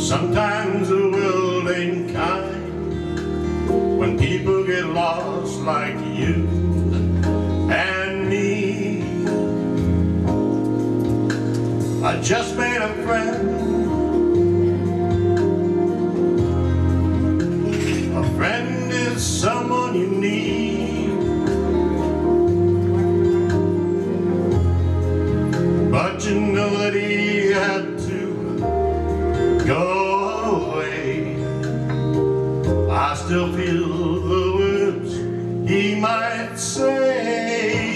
sometimes the world ain't kind when people get lost like you and me. I just made a friend. A friend is someone you need. But you know that he had still feel the words he might say.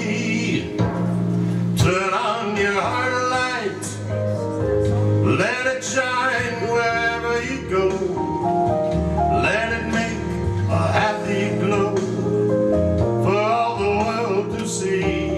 Turn on your heart light, let it shine wherever you go. Let it make a happy glow for all the world to see.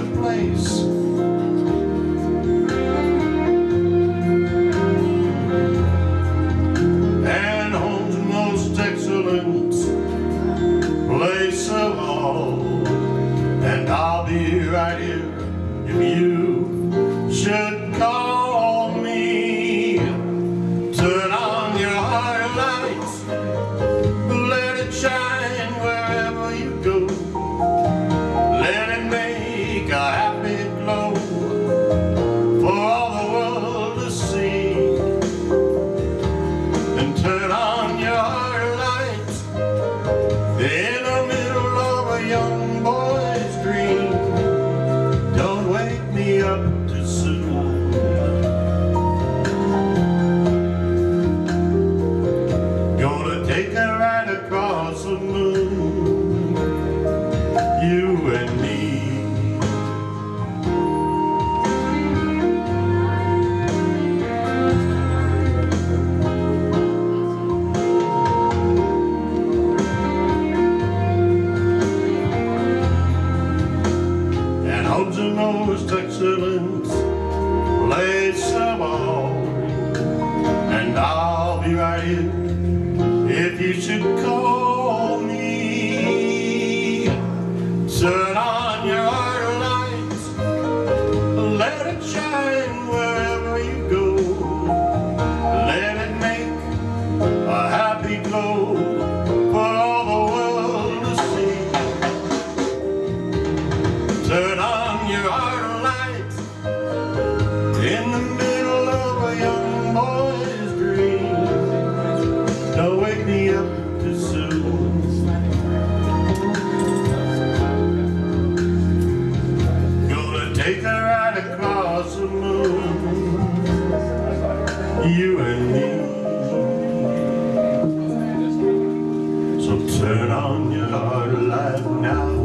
A place. And home's the most excellent place of all. And I'll be right here if you should Hope's the most excellent place of all and I'll be right here if you should call me. Turn on You and me. So turn on your heart light now.